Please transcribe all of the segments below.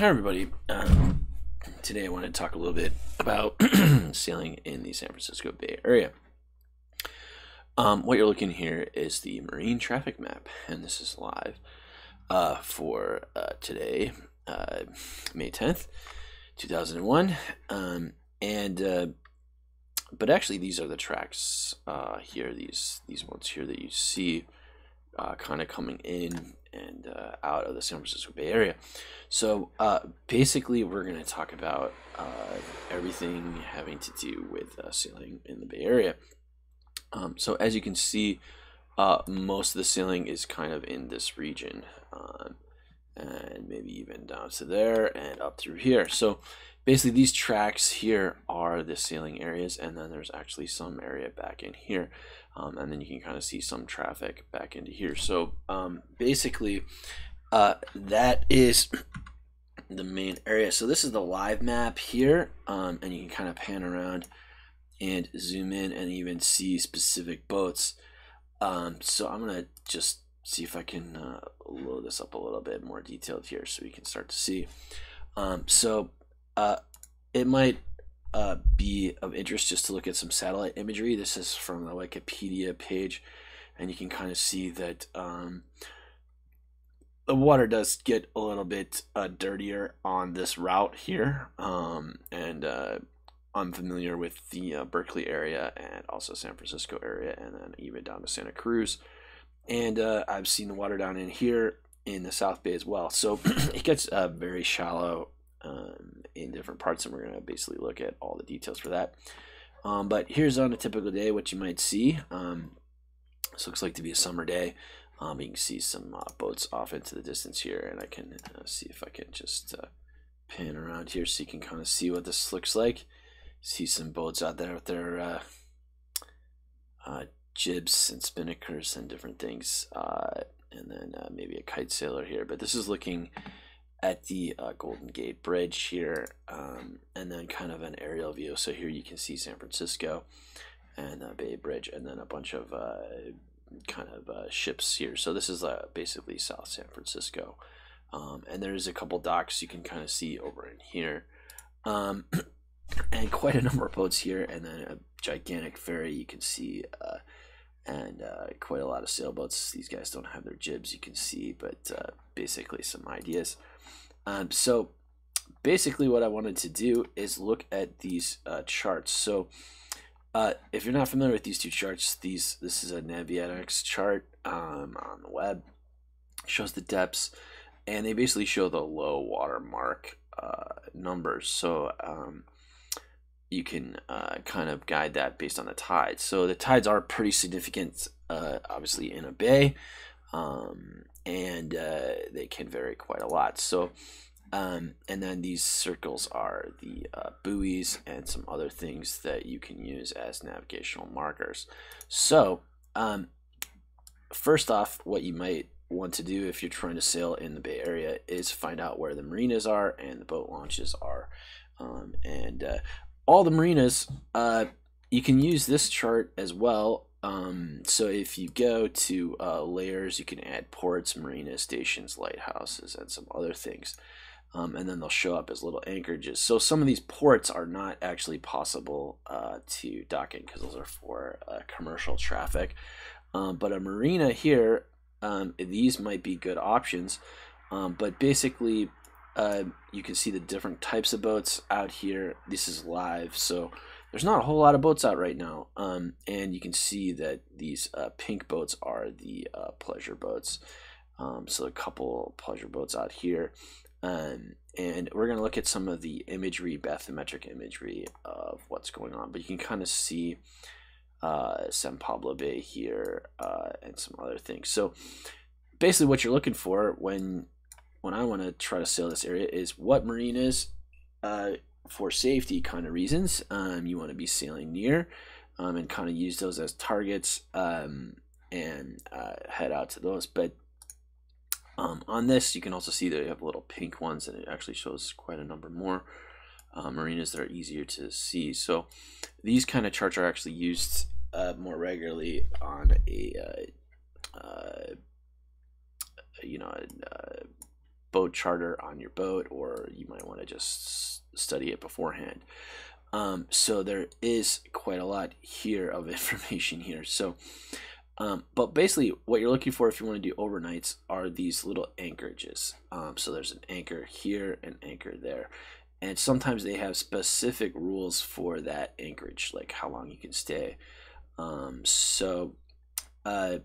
Hi, everybody. Um, today I want to talk a little bit about sailing in the San Francisco Bay Area. Um, what you're looking here is the marine traffic map, and this is live uh, for uh, today, uh, May 10th, 2001. Um, and uh, but actually, these are the tracks uh, here. These these ones here that you see, uh, kind of coming in and uh, out of the San Francisco Bay Area. So uh, basically, we're going to talk about uh, everything having to do with uh, sailing in the Bay Area. Um, so as you can see, uh, most of the sailing is kind of in this region, um, and maybe even down to there and up through here. So basically, these tracks here are the sailing areas, and then there's actually some area back in here um, and then you can kind of see some traffic back into here. So um, basically, uh, that is the main area. So this is the live map here, um, and you can kind of pan around and zoom in and even see specific boats. Um, so I'm gonna just see if I can uh, load this up a little bit more detailed here so we can start to see. Um, so uh, it might uh, be of interest just to look at some satellite imagery. This is from the Wikipedia page, and you can kind of see that um, the water does get a little bit uh, dirtier on this route here. Um, and uh, I'm familiar with the uh, Berkeley area and also San Francisco area, and then even down to Santa Cruz. And uh, I've seen the water down in here in the South Bay as well. So it gets uh, very shallow um, in different parts, and we're going to basically look at all the details for that. Um, but here's on a typical day what you might see. Um, this looks like to be a summer day. Um, you can see some uh, boats off into the distance here, and I can uh, see if I can just uh, pan around here so you can kind of see what this looks like. See some boats out there with their uh, uh, jibs and spinnakers and different things, uh, and then maybe a kite sailor here. But this is looking at the uh, Golden Gate Bridge here, um, and then kind of an aerial view. So here you can see San Francisco and uh, Bay Bridge, and then a bunch of uh, kind of uh, ships here. So this is uh, basically South San Francisco, um, and there's a couple docks you can kind of see over in here, um, and quite a number of boats here, and then a gigantic ferry you can see. Uh, and quite a lot of sailboats. These guys don't have their jibs, you can see, but basically some ideas. Um, so basically what I wanted to do is look at these uh, charts. So uh, if you're not familiar with these two charts, these this is a Navionics chart um, on the web. It shows the depths, and they basically show the low water mark uh, numbers. So um, you can uh, kind of guide that based on the tides. So the tides are pretty significant, uh, obviously in a bay um, and uh, they can vary quite a lot. So, um, and then these circles are the uh, buoys and some other things that you can use as navigational markers. So, um, first off, what you might want to do if you're trying to sail in the Bay Area is find out where the marinas are and the boat launches are. Um, and uh, all the marinas, uh, you can use this chart as well um, so if you go to uh, layers, you can add ports, marina stations, lighthouses, and some other things. Um, and then they'll show up as little anchorages. So some of these ports are not actually possible uh, to dock in because those are for uh, commercial traffic. Um, but a marina here, um, these might be good options. Um, but basically, uh, you can see the different types of boats out here. This is live, so there's not a whole lot of boats out right now. Um, and you can see that these uh, pink boats are the uh, pleasure boats. Um, so a couple pleasure boats out here. Um, and we're going to look at some of the imagery, bathymetric imagery of what's going on. But you can kind of see uh, San Pablo Bay here uh, and some other things. So basically what you're looking for when when I want to try to sail this area is what marinas for safety kind of reasons. Um, you want to be sailing near um, and kind of use those as targets um, and uh, head out to those. But um, on this, you can also see that you have little pink ones, and it actually shows quite a number more uh, marinas that are easier to see. So these kind of charts are actually used uh, more regularly on a uh, uh, you know boat charter on your boat, or you might want to just study it beforehand. Um, so there is quite a lot here of information here. So, um, but basically, what you're looking for if you want to do overnights are these little anchorages. Um, so there's an anchor here, an anchor there, and sometimes they have specific rules for that anchorage, like how long you can stay. Um, so, uh,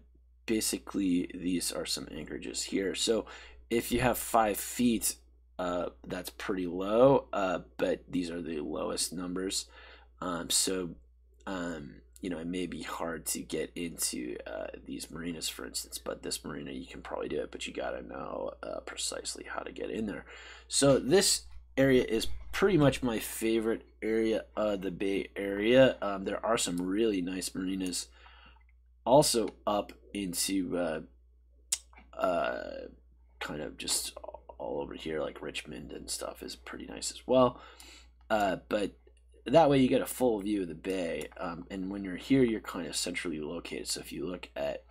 basically, these are some anchorages here. So, if you have five feet, uh, that's pretty low, uh, but these are the lowest numbers. Um, so, um, you know, it may be hard to get into uh, these marinas, for instance, but this marina, you can probably do it, but you got to know uh, precisely how to get in there. So, this area is pretty much my favorite area of the Bay Area. Um, there are some really nice marinas also up into uh, uh, kind of just all over here, like Richmond and stuff, is pretty nice as well. Uh, but that way you get a full view of the bay. Um, and when you're here, you're kind of centrally located. So if you look at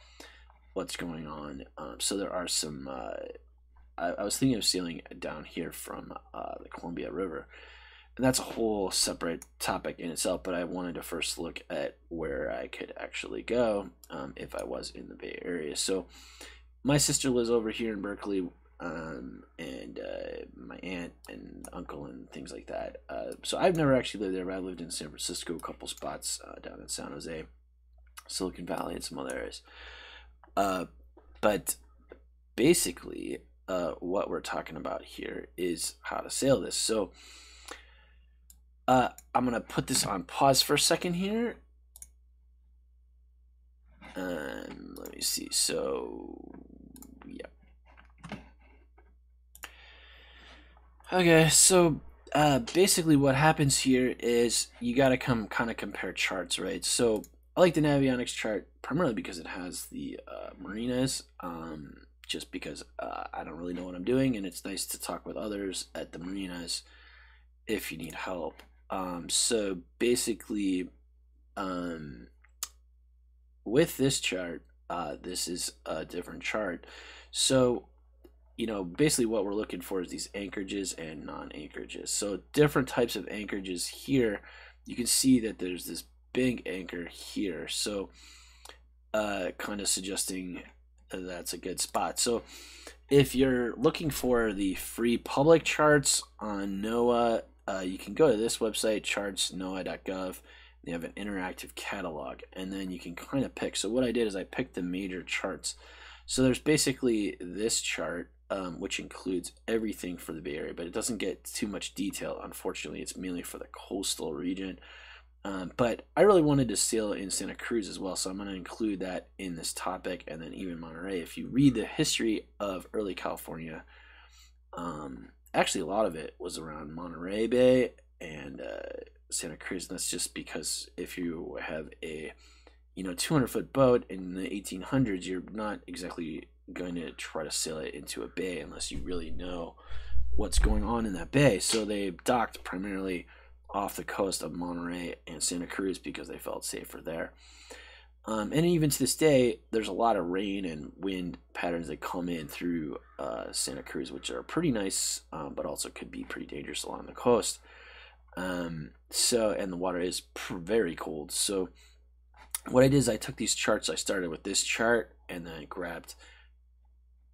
what's going on, um, so there are some. Uh, I, I, was thinking of sailing down here from uh, the Columbia River, and that's a whole separate topic in itself. But I wanted to first look at where I could actually go um, if I was in the Bay Area. So my sister lives over here in Berkeley um, and uh, my aunt and uncle and things like that. Uh, so I've never actually lived there, but I lived in San Francisco, a couple spots uh, down in San Jose, Silicon Valley, and some other areas. Uh, but basically, uh, what we're talking about here is how to sail this. So uh, I'm gonna put this on pause for a second here. Um, let me see. So Okay, so uh, basically what happens here is you got to come kind of compare charts, right? So I like the Navionics chart primarily because it has the uh, marinas, um, just because uh, I don't really know what I'm doing, and it's nice to talk with others at the marinas if you need help. Um, so basically, um, with this chart, uh, this is a different chart. So you know, basically what we're looking for is these anchorages and non-anchorages. So different types of anchorages here, you can see that there's this big anchor here. So uh, kind of suggesting that's a good spot. So if you're looking for the free public charts on NOAA, uh, you can go to this website, chartsnoaa.gov. They have an interactive catalog, and then you can kind of pick. So what I did is I picked the major charts. So there's basically this chart, um, which includes everything for the Bay Area, but it doesn't get too much detail. Unfortunately, it's mainly for the coastal region. Um, but I really wanted to sail in Santa Cruz as well, so I'm going to include that in this topic, and then even Monterey. If you read the history of early California, um, actually a lot of it was around Monterey Bay and uh, Santa Cruz. And that's just because if you have a you know 200 foot boat in the 1800s, you're not exactly going to try to sail it into a bay unless you really know what's going on in that bay. So they docked primarily off the coast of Monterey and Santa Cruz because they felt safer there. Um, and even to this day, there's a lot of rain and wind patterns that come in through uh, Santa Cruz, which are pretty nice, um, but also could be pretty dangerous along the coast. Um, so, and the water is very cold. So, what I did is I took these charts. I started with this chart, and then I grabbed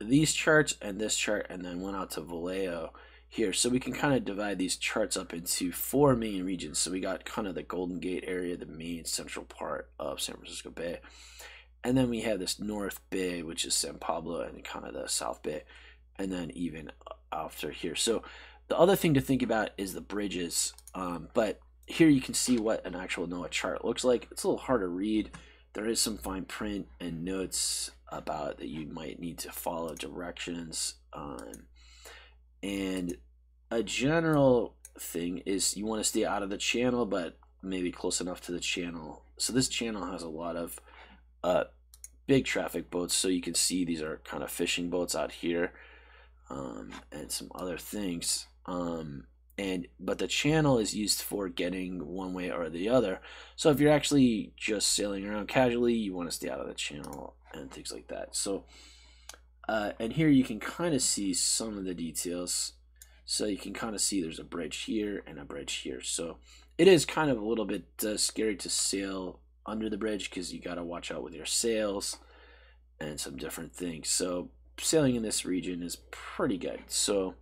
these charts and this chart and then went out to Vallejo here. So we can kind of divide these charts up into four main regions. So we got kind of the Golden Gate area, the main central part of San Francisco Bay. And then we have this North Bay, which is San Pablo, and kind of the South Bay. And then even after here. So the other thing to think about is the bridges. Um, but here you can see what an actual NOAA chart looks like. It's a little hard to read. There is some fine print and notes about that you might need to follow directions on. And a general thing is you want to stay out of the channel, but maybe close enough to the channel. So this channel has a lot of uh, big traffic boats. So you can see these are kind of fishing boats out here um, and some other things. Um, and but the channel is used for getting one way or the other. So if you're actually just sailing around casually, you want to stay out of the channel and things like that. So uh, and here you can kind of see some of the details. So you can kind of see there's a bridge here and a bridge here. So it is kind of a little bit uh, scary to sail under the bridge because you got to watch out with your sails and some different things. So sailing in this region is pretty good. So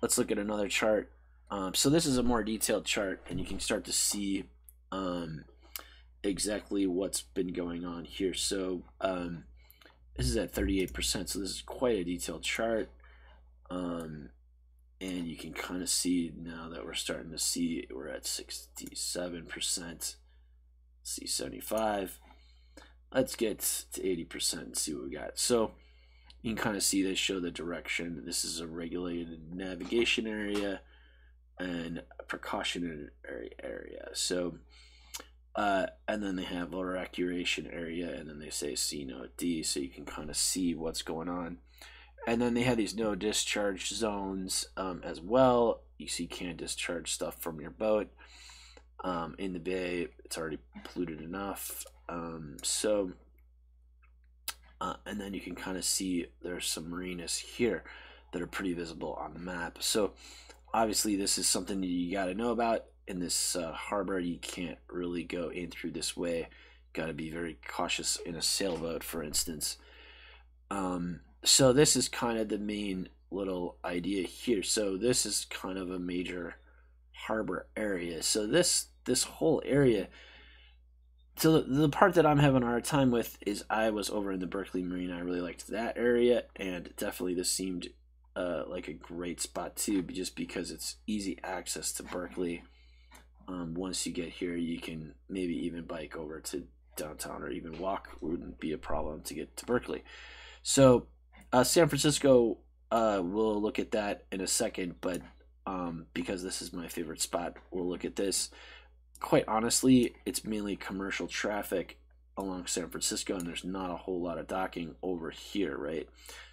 let's look at another chart. Um, so this is a more detailed chart, and you can start to see um, exactly what's been going on here. So um, this is at 38%, so this is quite a detailed chart. Um, and you can kind of see now that we're starting to see we're at 67%, see 75. Let's get to 80% and see what we got. So you can kind of see they show the direction. This is a regulated navigation area and precautionary area. So, uh, and then they have lower accuration area, and then they say C note D, so you can kind of see what's going on. And then they have these no discharge zones um, as well. You see, can't discharge stuff from your boat um, in the bay. It's already polluted enough. Um, so, uh, and then you can kind of see there's some marinas here that are pretty visible on the map. So, obviously this is something you got to know about in this uh, harbor you can't really go in through this way. Got to be very cautious in a sailboat for instance. Um, so this is kind of the main little idea here. So this is kind of a major harbor area. So this this whole area so the, the part that i'm having a hard time with is i was over in the berkeley marine. I really liked that area and definitely this seemed uh, like a great spot too, just because it's easy access to Berkeley. Um, once you get here, you can maybe even bike over to downtown or even walk wouldn't be a problem to get to Berkeley. So, uh, San Francisco, uh, we'll look at that in a second, but um, because this is my favorite spot, we'll look at this. Quite honestly, it's mainly commercial traffic along San Francisco, and there's not a whole lot of docking over here, right?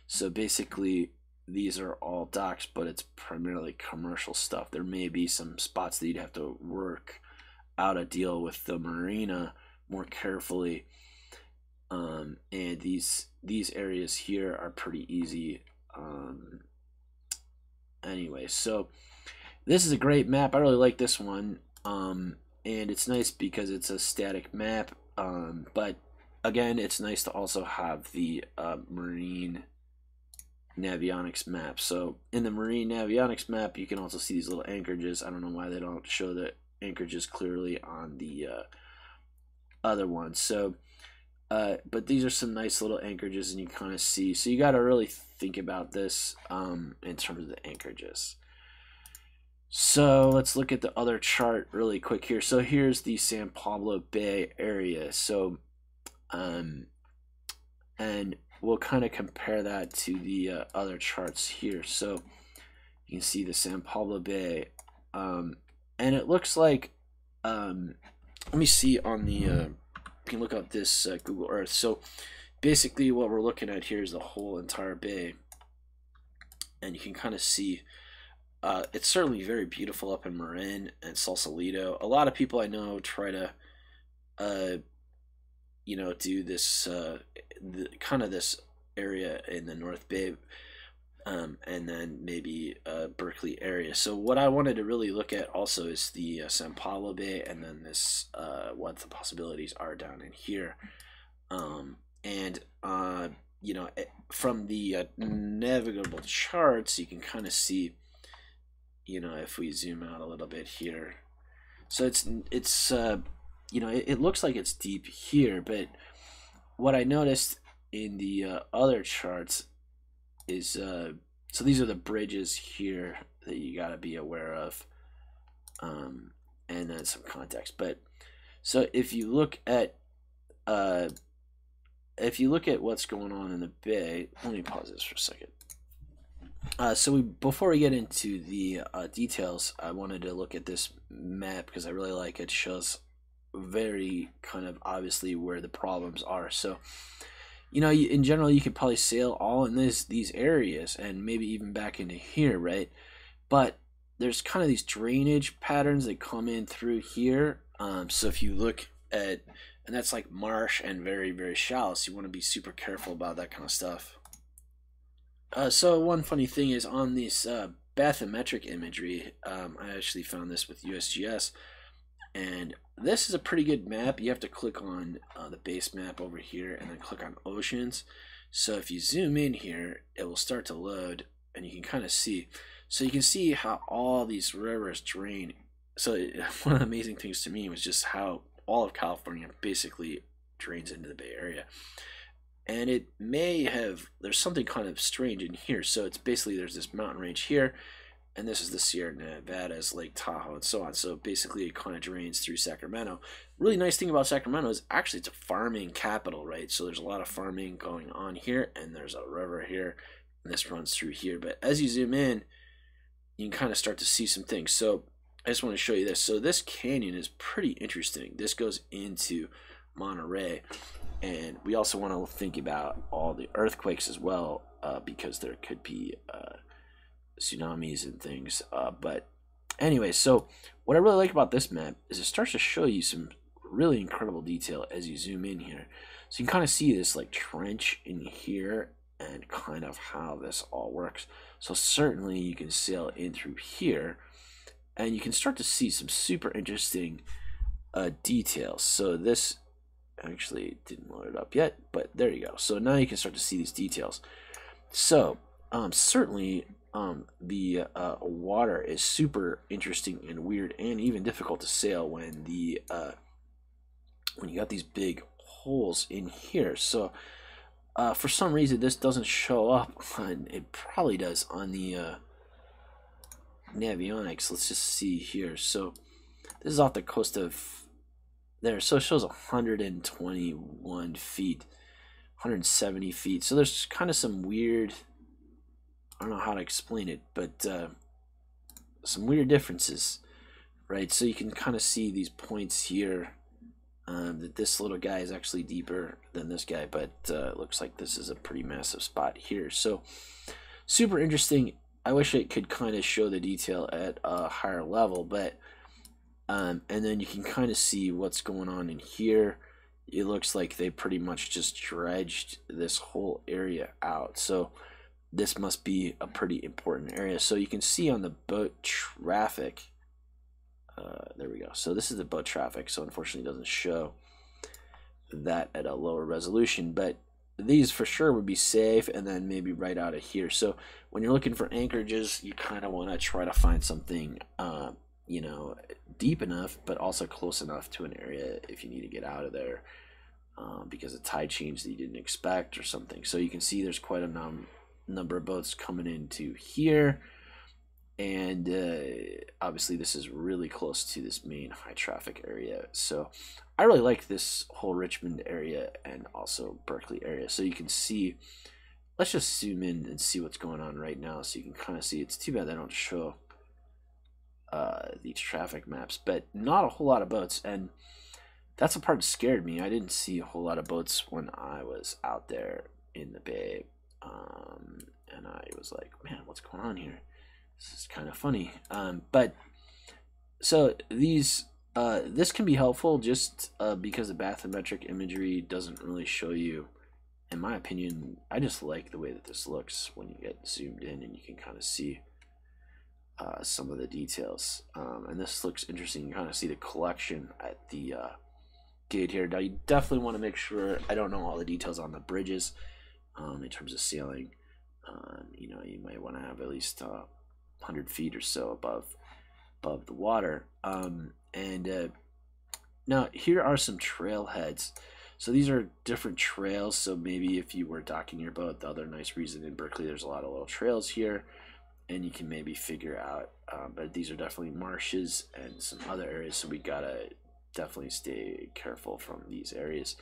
So basically, these are all docks, but it's primarily commercial stuff. There may be some spots that you'd have to work out a deal with the marina more carefully. Um, and these these areas here are pretty easy. Um, anyway, so this is a great map. I really like this one. Um, and it's nice because it's a static map. Um, but again, it's nice to also have the uh, marine Navionics map. So in the Marine Navionics map, you can also see these little anchorages. I don't know why they don't show the anchorages clearly on the uh, other ones. So, uh, but these are some nice little anchorages, and you kind of see. So you got to really think about this um, in terms of the anchorages. So let's look at the other chart really quick here. So here's the San Pablo Bay area. So, um, and we'll kind of compare that to the uh, other charts here. So you can see the San Pablo Bay, um, and it looks like, um, let me see on the, uh, you can look up this uh, Google Earth. So basically what we're looking at here is the whole entire bay, and you can kind of see uh, it's certainly very beautiful up in Marin and Sausalito. A lot of people I know try to, uh, you know, do this uh, the, kind of this area in the North Bay, um, and then maybe uh, Berkeley area. So what I wanted to really look at also is the uh, San Pablo Bay, and then this uh, what the possibilities are down in here, um, and uh, you know eh, from the uh, navigable charts you can kind of see, you know, if we zoom out a little bit here, so it's it's uh, you know it, it looks like it's deep here, but what I noticed in the uh, other charts is uh, so these are the bridges here that you got to be aware of, um, and then some context. But so if you look at uh, if you look at what's going on in the bay, let me pause this for a second. Uh, so we, before we get into the uh, details, I wanted to look at this map because I really like it. Shows very kind of obviously where the problems are. So, you know, in general, you could probably sail all in this these areas and maybe even back into here, right? But there's kind of these drainage patterns that come in through here. Um, so if you look at, and that's like marsh and very very shallow, so you want to be super careful about that kind of stuff. Uh, so one funny thing is on this uh, bathymetric imagery, um, I actually found this with USGS, and this is a pretty good map. You have to click on uh, the base map over here and then click on oceans. So if you zoom in here, it will start to load and you can kind of see. So you can see how all these rivers drain. So one of the amazing things to me was just how all of California basically drains into the Bay Area. And it may have, there's something kind of strange in here. So it's basically, there's this mountain range here and this is the Sierra Nevadas, Lake Tahoe, and so on. So basically, it kind of drains through Sacramento. Really nice thing about Sacramento is actually it's a farming capital, right? So there's a lot of farming going on here, and there's a river here, and this runs through here. But as you zoom in, you can kind of start to see some things. So I just want to show you this. So this canyon is pretty interesting. This goes into Monterey, and we also want to think about all the earthquakes as well, uh, because there could be. Uh, tsunamis and things. Uh, but anyway, so what I really like about this map is it starts to show you some really incredible detail as you zoom in here. So you can kind of see this like trench in here and kind of how this all works. So certainly you can sail in through here and you can start to see some super interesting uh, details. So this actually didn't load it up yet, but there you go. So now you can start to see these details. So um, certainly um, the uh, water is super interesting and weird and even difficult to sail when the uh, when you got these big holes in here. So uh, for some reason this doesn't show up on it probably does on the uh, Navionics. Let's just see here. So this is off the coast of there. So it shows 121 feet, 170 feet. So there's kind of some weird I don't know how to explain it, but uh, some weird differences, right? So you can kind of see these points here. Um, that this little guy is actually deeper than this guy, but uh, it looks like this is a pretty massive spot here. So super interesting. I wish it could kind of show the detail at a higher level, but um, and then you can kind of see what's going on in here. It looks like they pretty much just dredged this whole area out. So this must be a pretty important area. So you can see on the boat traffic, uh, there we go. So this is the boat traffic, so unfortunately doesn't show that at a lower resolution, but these for sure would be safe and then maybe right out of here. So when you're looking for anchorages, you kind of want to try to find something, uh, you know, deep enough, but also close enough to an area if you need to get out of there. Because a tide change that you didn't expect or something. So you can see there's quite a number number of boats coming into here. And uh, obviously, this is really close to this main high traffic area. So, I really like this whole Richmond area and also Berkeley area. So, you can see, let's just zoom in and see what's going on right now. So, you can kind of see it's too bad they don't show uh, these traffic maps, but not a whole lot of boats. And that's the part that scared me. I didn't see a whole lot of boats when I was out there in the bay was like, man, what's going on here? This is kind of funny. Um, but so these uh, this can be helpful just uh, because the bathymetric imagery doesn't really show you. In my opinion, I just like the way that this looks when you get zoomed in and you can kind of see uh, some of the details. Um, and this looks interesting. You kind of see the collection at the uh, gate here. Now, you definitely want to make sure, I don't know all the details on the bridges, um, in terms of ceiling. Um, you know, you might want to have at least uh, 100 feet or so above above the water. Um, and uh, now here are some trailheads. So these are different trails. So maybe if you were docking your boat, the other nice reason in Berkeley, there's a lot of little trails here, and you can maybe figure out. Um, but these are definitely marshes and some other areas, so we gotta definitely stay careful from these areas.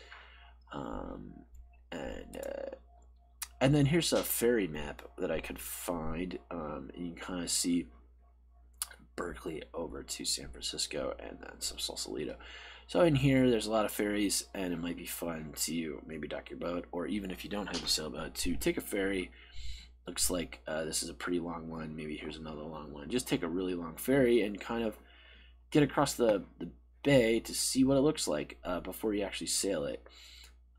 Um, and uh, and then here's a ferry map that I could find. Um, and you can kind of see Berkeley over to San Francisco and then some Sausalito. So in here, there's a lot of ferries, and it might be fun to maybe dock your boat, or even if you don't have a sailboat, to take a ferry. Looks like uh, this is a pretty long one. Maybe here's another long one. Just take a really long ferry and kind of get across the, the bay to see what it looks like uh, before you actually sail it.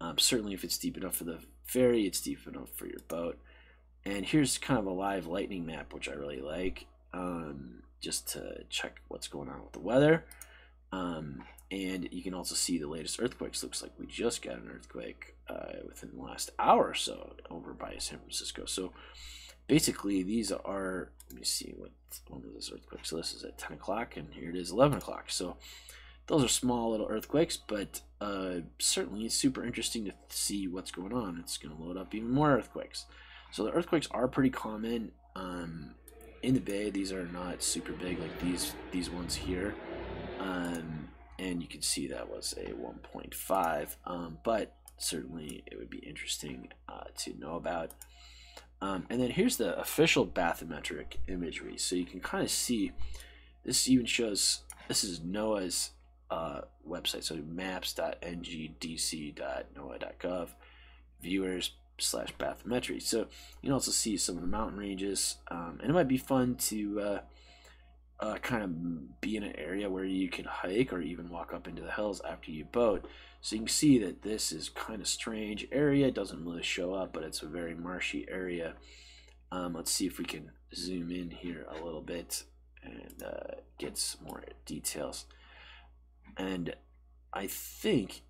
Um, certainly, if it's deep enough for the ferry, it's deep enough for your boat. And here's kind of a live lightning map, which I really like, um, just to check what's going on with the weather. Um, and you can also see the latest earthquakes. Looks like we just got an earthquake uh, within the last hour or so over by San Francisco. So basically, these are, let me see what one of those earthquakes. So this is at 10 o'clock, and here it is 11 o'clock. So those are small little earthquakes, but uh, certainly it's super interesting to see what's going on. It's going to load up even more earthquakes. So the earthquakes are pretty common um, in the bay. These are not super big like these these ones here. Um, and you can see that was a 1.5 um, but certainly it would be interesting uh, to know about um, and then here's the official bathymetric imagery so you can kind of see this even shows this is NOAA's uh, website so maps.ngdc.noaa.gov viewers slash bathymetry so you can also see some of the mountain ranges um, and it might be fun to uh, uh, kind of be in an area where you can hike or even walk up into the hills after you boat. So you can see that this is kind of strange area. It doesn't really show up, but it's a very marshy area. Um, let's see if we can zoom in here a little bit and uh, get some more details. And I think,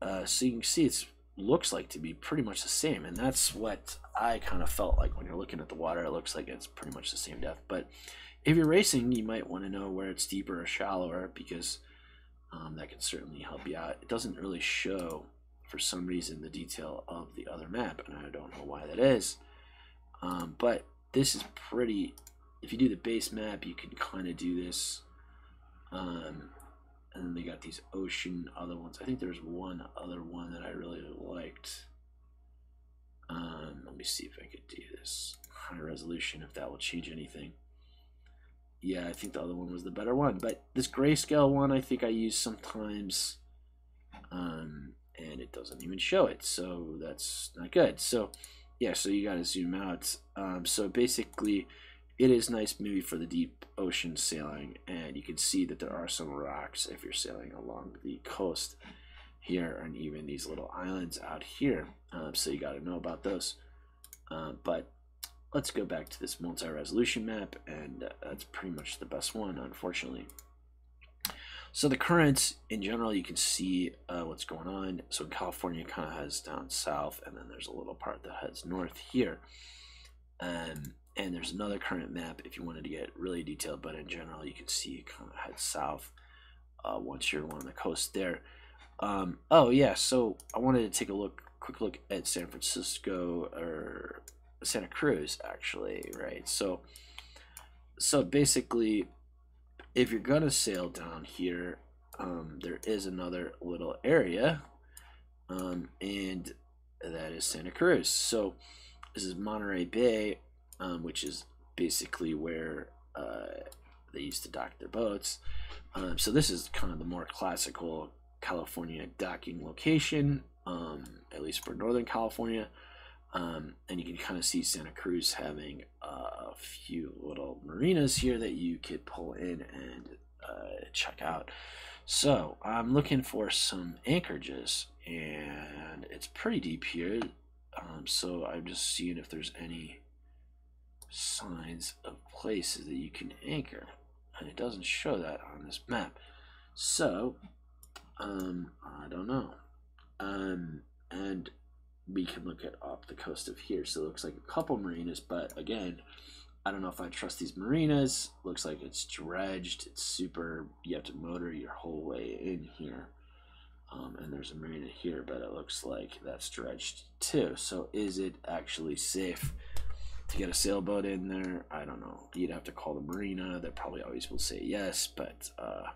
uh, so you can see it looks like to be pretty much the same. And that's what I kind of felt like when you're looking at the water. It looks like it's pretty much the same depth. But if you're racing, you might want to know where it's deeper or shallower because um, that can certainly help you out. It doesn't really show, for some reason, the detail of the other map, and I don't know why that is. Um, but this is pretty. If you do the base map, you can kind of do this. Um, and then they got these ocean other ones. I think there's one other one that I really liked. Um, let me see if I could do this high resolution if that will change anything yeah, I think the other one was the better one. But this grayscale one, I think I use sometimes, um, and it doesn't even show it, so that's not good. So, yeah, so you got to zoom out. Um, so basically, it is nice maybe for the deep ocean sailing, and you can see that there are some rocks if you're sailing along the coast here, and even these little islands out here. Um, so you got to know about those. Uh, but let's go back to this multi-resolution map and uh, that's pretty much the best one unfortunately so the currents in general you can see uh, what's going on so California kind of heads down south and then there's a little part that heads north here um, and there's another current map if you wanted to get really detailed but in general you can see it kind of heads south uh, once you're along the coast there um, oh yeah so I wanted to take a look quick look at San Francisco or Santa Cruz actually, right? So so basically if you're gonna sail down here, um, there is another little area, um, and that is Santa Cruz. So this is Monterey Bay, um, which is basically where uh, they used to dock their boats. Um, so this is kind of the more classical California docking location, um, at least for Northern California. Um, and you can kind of see Santa Cruz having a few little marinas here that you could pull in and uh, check out. So I'm looking for some anchorages, and it's pretty deep here. Um, so I'm just seeing if there's any signs of places that you can anchor, and it doesn't show that on this map. So um, I don't know. Um, and we can look at off the coast of here. So it looks like a couple marinas, but again, I don't know if I trust these marinas. Looks like it's dredged. It's super. You have to motor your whole way in here. Um, and there's a marina here, but it looks like that's dredged too. So is it actually safe to get a sailboat in there? I don't know. You'd have to call the marina. They probably always will say yes, but uh,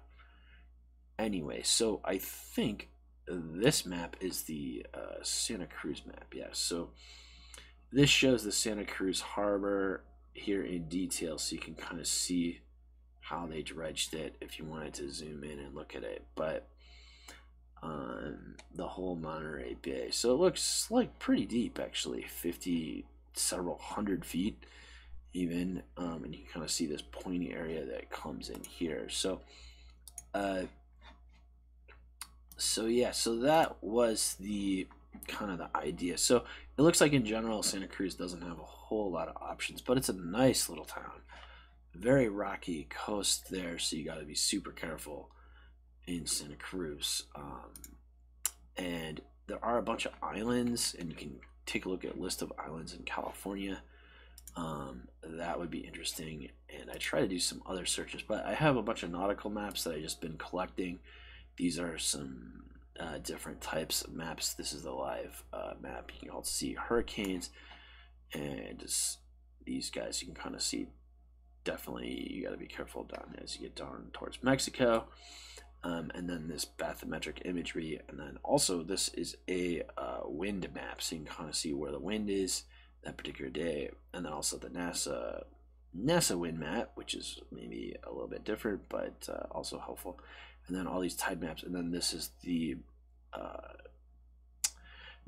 anyway. So I think this map is the uh, Santa Cruz map. Yeah, so this shows the Santa Cruz Harbor here in detail, so you can kind of see how they dredged it if you wanted to zoom in and look at it. But um, the whole Monterey Bay, so it looks like pretty deep actually, 50, several hundred feet even, um, and you can kind of see this pointy area that comes in here. So. Uh, so yeah, so that was the kind of the idea. So it looks like in general Santa Cruz doesn't have a whole lot of options, but it's a nice little town. Very rocky coast there, so you got to be super careful in Santa Cruz. Um, and there are a bunch of islands, and you can take a look at a list of islands in California. Um, that would be interesting. And I try to do some other searches, but I have a bunch of nautical maps that I just been collecting. These are some uh, different types of maps. This is the live uh, map. You can also see hurricanes, and just these guys you can kind of see. Definitely, you got to be careful down as you get down towards Mexico. Um, and then this bathymetric imagery, and then also this is a uh, wind map, so you can kind of see where the wind is that particular day, and then also the NASA NASA wind map, which is maybe a little bit different, but uh, also helpful. And then all these tide maps, and then this is the uh,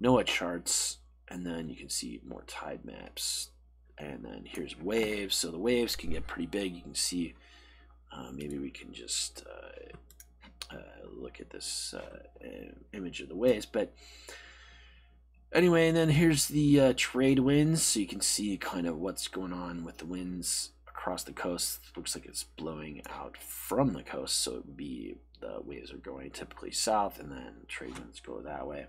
NOAA charts, and then you can see more tide maps. And then here's waves, so the waves can get pretty big. You can see, uh, maybe we can just uh, look at this uh, image of the waves, but Anyway, and then here's the uh, trade winds, so you can see kind of what's going on with the winds across the coast. looks like it's blowing out from the coast, so it would be the waves are going typically south, and then trade winds go that way.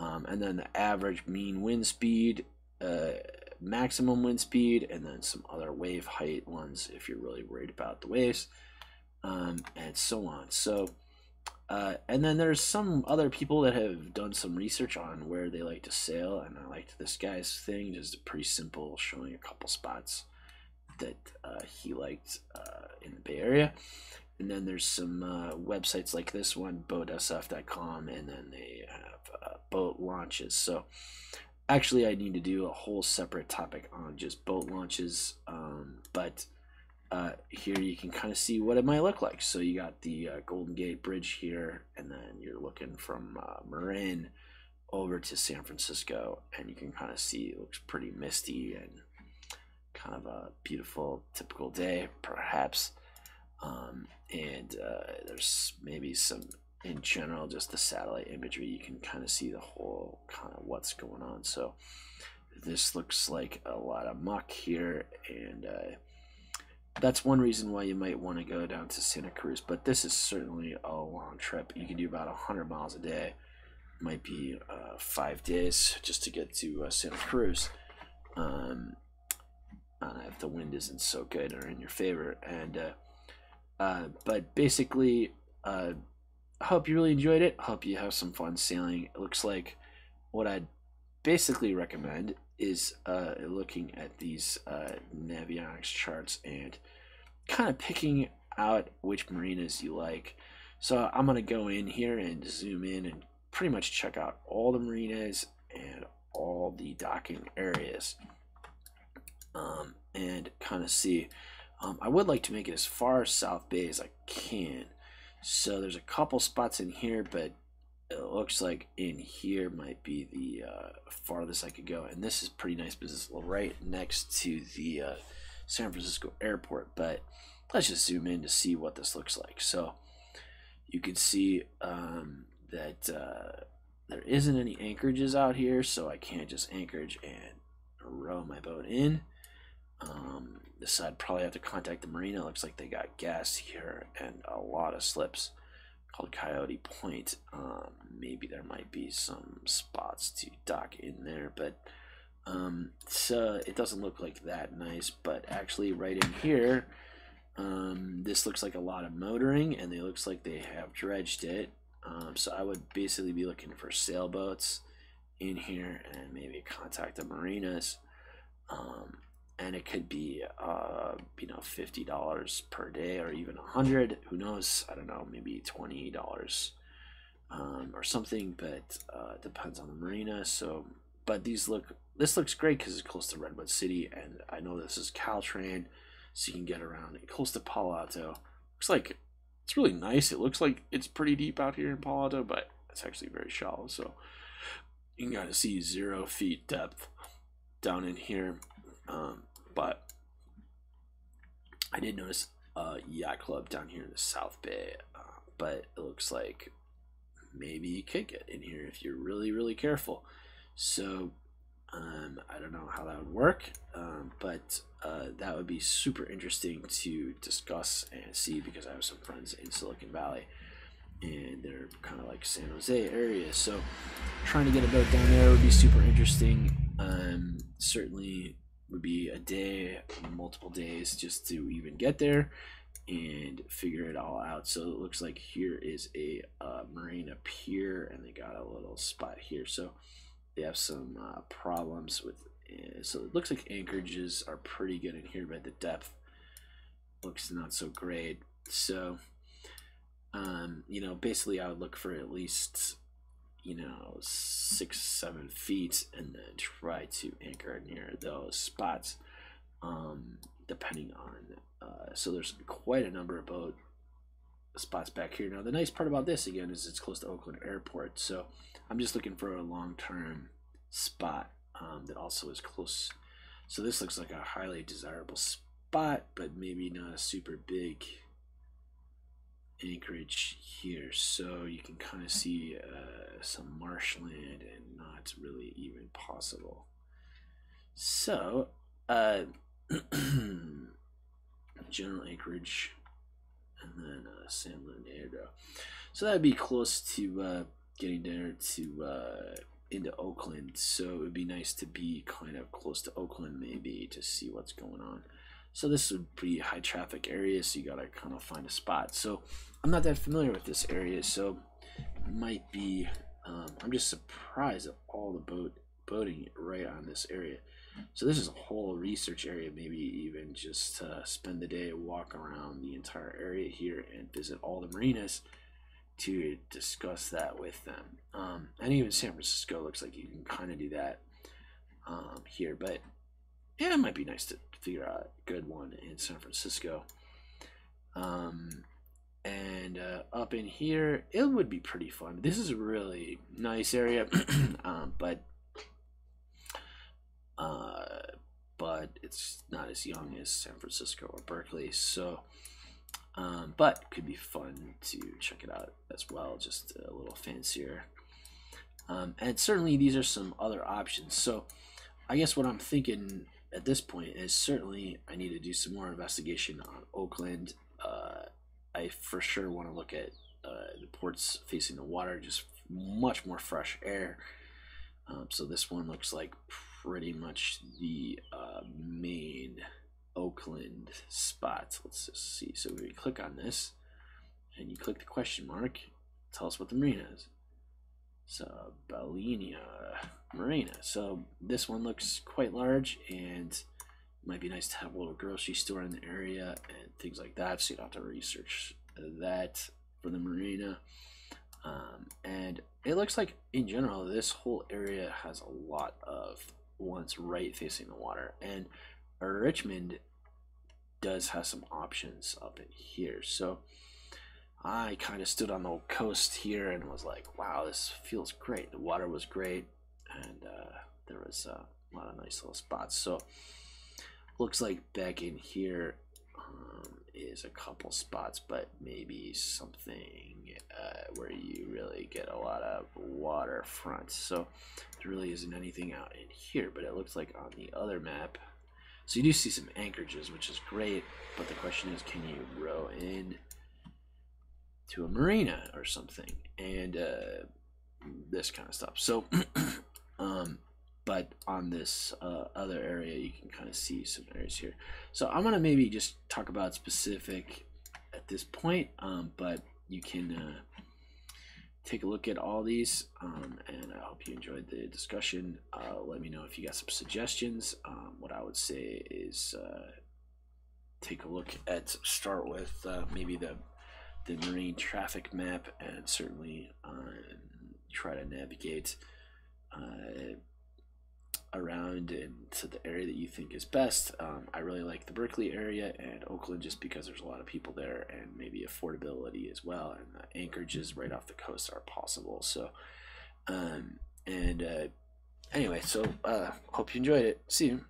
Um, and then the average mean wind speed, uh, maximum wind speed, and then some other wave height ones if you're really worried about the waves, um, and so on. So uh, and then there's some other people that have done some research on where they like to sail, and I liked this guy's thing, just a pretty simple, showing a couple spots that uh, he liked uh, in the Bay Area. And then there's some uh, websites like this one, boatsf.com, and then they have uh, boat launches. So actually, I need to do a whole separate topic on just boat launches, um, but uh, here you can kind of see what it might look like. So you got the uh, Golden Gate Bridge here, and then you're looking from uh, Marin over to San Francisco, and you can kind of see it looks pretty misty and kind of a beautiful, typical day, perhaps. Um, and uh, there's maybe some, in general, just the satellite imagery. You can kind of see the whole kind of what's going on. So this looks like a lot of muck here, and uh, that's one reason why you might want to go down to Santa Cruz. But this is certainly a long trip. You can do about 100 miles a day. Might be uh, five days just to get to uh, Santa Cruz. Um, uh, if the wind isn't so good or in your favor. And uh, uh, but basically, uh, I hope you really enjoyed it. Hope you have some fun sailing. It looks like what I'd basically recommend is uh, looking at these uh, Navionics charts and kind of picking out which marinas you like. So I'm going to go in here and zoom in and pretty much check out all the marinas and all the docking areas um, and kind of see. Um, I would like to make it as far South Bay as I can. So there's a couple spots in here, but it looks like in here might be the uh, farthest I could go. And this is pretty nice it's right next to the uh, San Francisco airport. But let's just zoom in to see what this looks like. So you can see um, that uh, there isn't any anchorages out here, so I can't just anchorage and row my boat in. Um, this I'd probably have to contact the marina. Looks like they got gas here and a lot of slips called Coyote Point. Um, maybe there might be some spots to dock in there, but um, so it doesn't look like that nice. But actually, right in here, um, this looks like a lot of motoring, and it looks like they have dredged it. Um, so I would basically be looking for sailboats in here and maybe contact the marinas. Um, and it could be uh, you know fifty dollars per day or even a hundred. Who knows? I don't know. Maybe twenty dollars um, or something, but uh, depends on the marina. So, but these look this looks great because it's close to Redwood City, and I know this is Caltrain, so you can get around close to Palo Alto. Looks like it's really nice. It looks like it's pretty deep out here in Palo Alto, but it's actually very shallow. So you can kind of see zero feet depth down in here. Um, but I did notice a yacht club down here in the South Bay, uh, but it looks like maybe you could get in here if you're really, really careful. So um, I don't know how that would work, um, but uh, that would be super interesting to discuss and see because I have some friends in Silicon Valley and they're kind of like San Jose area. So trying to get a boat down there would be super interesting. Um, certainly would be a day, multiple days just to even get there and figure it all out. So it looks like here is a uh, marina pier and they got a little spot here. So they have some uh, problems with uh, so it looks like anchorages are pretty good in here but the depth looks not so great so um, you know basically I would look for at least you know six seven feet and then try to anchor near those spots um, depending on uh, so there's quite a number of boat spots back here now the nice part about this again is it's close to Oakland Airport so I'm just looking for a long-term spot um, that also is close. So this looks like a highly desirable spot, but maybe not a super big anchorage here. So you can kind of see uh, some marshland and not really even possible. So, uh, general anchorage and then uh, San Leandro. So that'd be close to uh, getting there to uh, into Oakland, so it would be nice to be kind of close to Oakland maybe to see what's going on. So this would be high traffic area, so you gotta kind of find a spot. So I'm not that familiar with this area, so might be. Um, I'm just surprised at all the boat boating right on this area. So this is a whole research area, maybe even just spend the day, walk around the entire area here, and visit all the marinas to discuss that with them. Um, and even San Francisco looks like you can kind of do that um, here, but yeah, it might be nice to figure out a good one in San Francisco. Um, and uh, up in here, it would be pretty fun. This is a really nice area, um, but uh, but it's not as young as San Francisco or Berkeley, so um, but could be fun to check it out as well, just a little fancier. Um, and certainly these are some other options. So I guess what I'm thinking at this point is certainly I need to do some more investigation on Oakland. Uh, I for sure want to look at uh, the ports facing the water, just much more fresh air. Um, so this one looks like pretty much the uh, main Oakland spot. Let's just see. So we click on this, and you click the question mark. Tell us what the marina is. So Ballena Marina. So this one looks quite large, and might be nice to have a little grocery store in the area and things like that. So you don't have to research that for the marina. Um, and it looks like in general this whole area has a lot of ones right facing the water and Richmond does have some options up in here. So I kind of stood on the coast here and was like, wow, this feels great. The water was great, and uh, there was uh, a lot of nice little spots. So looks like back in here um, is a couple spots, but maybe something uh, where you really get a lot of waterfront. So there really isn't anything out in here, but it looks like on the other map so you do see some anchorages, which is great, but the question is, can you row in to a marina or something, and uh, this kind of stuff. So, um, but on this uh, other area, you can kind of see some areas here. So I'm gonna maybe just talk about specific at this point, um, but you can. Uh, take a look at all these um, and I hope you enjoyed the discussion. Uh, let me know if you got some suggestions. Um, what I would say is uh, take a look at start with uh, maybe the the marine traffic map and certainly um, try to navigate uh, around into the area that you think is best. Um, I really like the Berkeley area and Oakland just because there's a lot of people there and maybe affordability as well. And the anchorages right off the coast are possible. So, um, and uh, anyway, so uh, hope you enjoyed it. See you.